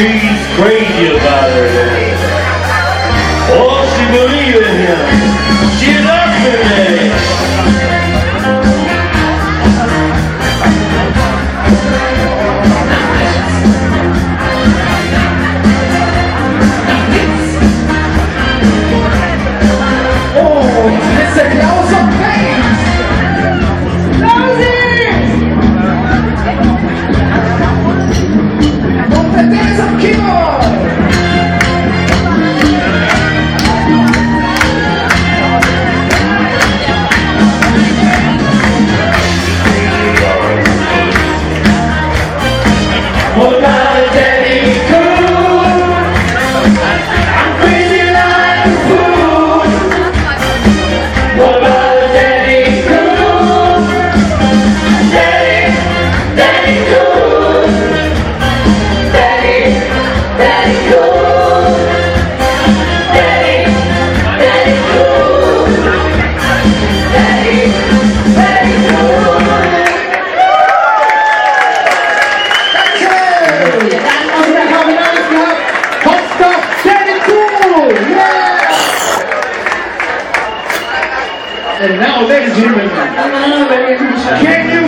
She's crazy about her dad. Oh, she believes in him. She loves her eh? dad. Oh, a house. And now, ladies and gentlemen, Can you